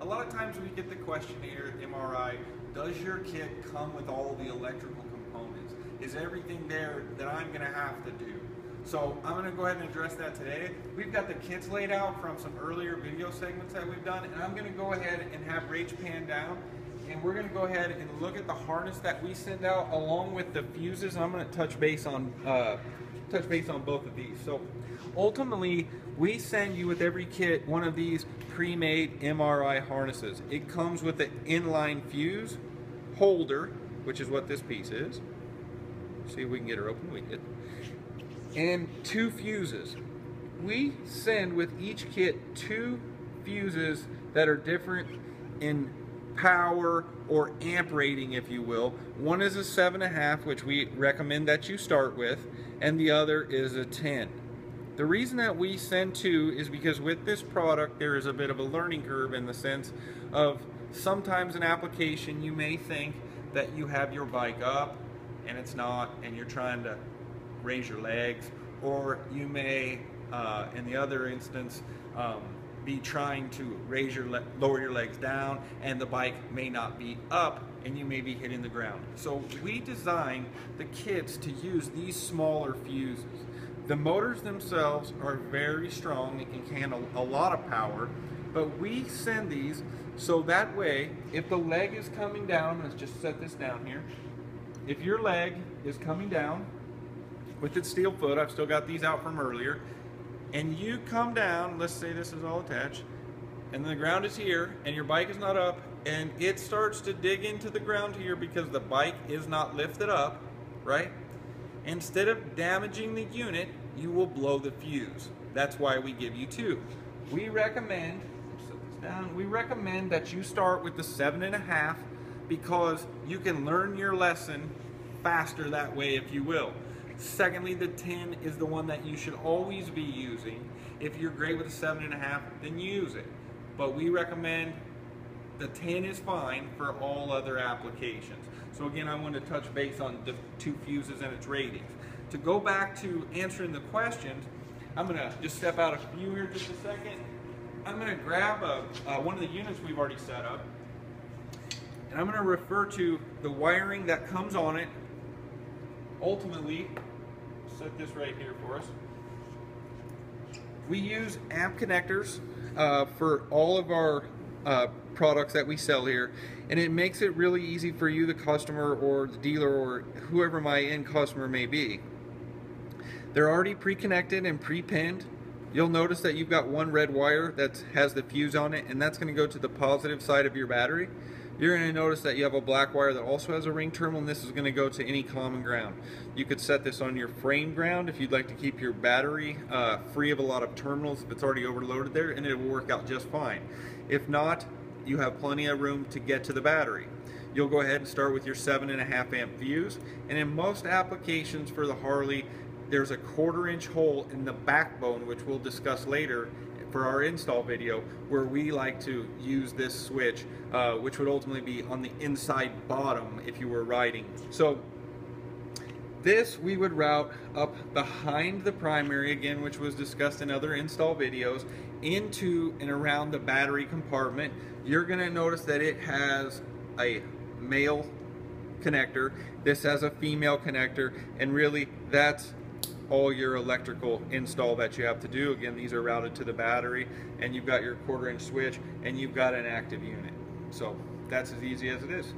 A lot of times we get the question here at MRI, does your kit come with all the electrical components? Is everything there that I'm gonna have to do? So I'm gonna go ahead and address that today. We've got the kits laid out from some earlier video segments that we've done, and I'm gonna go ahead and have Rach pan down, and we're gonna go ahead and look at the harness that we send out along with the fuses, I'm gonna touch base on uh, touch base on both of these. So ultimately, we send you with every kit one of these pre-made MRI harnesses. It comes with an inline fuse holder, which is what this piece is. See if we can get her open. We did and two fuses. We send with each kit two fuses that are different in power or amp rating, if you will. One is a seven and a half, which we recommend that you start with, and the other is a 10. The reason that we send two is because with this product, there is a bit of a learning curve in the sense of sometimes an application you may think that you have your bike up and it's not, and you're trying to raise your legs, or you may, uh, in the other instance, um, be trying to raise your lower your legs down and the bike may not be up and you may be hitting the ground. So we designed the kits to use these smaller fuses. The motors themselves are very strong and can handle a lot of power, but we send these so that way if the leg is coming down, let's just set this down here, if your leg is coming down with its steel foot. I've still got these out from earlier. And you come down, let's say this is all attached, and the ground is here, and your bike is not up, and it starts to dig into the ground here because the bike is not lifted up, right? Instead of damaging the unit, you will blow the fuse. That's why we give you two. We recommend, set this down, we recommend that you start with the seven and a half because you can learn your lesson faster that way if you will. Secondly, the 10 is the one that you should always be using. If you're great with a 7.5, then use it. But we recommend the 10 is fine for all other applications. So again, I want to touch base on the two fuses and its ratings. To go back to answering the questions, I'm going to just step out a few here just a second. I'm going to grab a, uh, one of the units we've already set up, and I'm going to refer to the wiring that comes on it. Ultimately, set this right here for us. We use amp connectors uh, for all of our uh, products that we sell here and it makes it really easy for you the customer or the dealer or whoever my end customer may be. They're already pre-connected and pre-pinned. You'll notice that you've got one red wire that has the fuse on it and that's going to go to the positive side of your battery you're going to notice that you have a black wire that also has a ring terminal and this is going to go to any common ground. You could set this on your frame ground if you'd like to keep your battery uh, free of a lot of terminals if it's already overloaded there and it will work out just fine. If not, you have plenty of room to get to the battery. You'll go ahead and start with your seven and a half amp fuse and in most applications for the Harley there's a quarter inch hole in the backbone which we'll discuss later for our install video where we like to use this switch uh, which would ultimately be on the inside bottom if you were riding. So this we would route up behind the primary again which was discussed in other install videos into and around the battery compartment. You're going to notice that it has a male connector. This has a female connector and really that's all your electrical install that you have to do. Again, these are routed to the battery and you've got your quarter inch switch and you've got an active unit. So that's as easy as it is.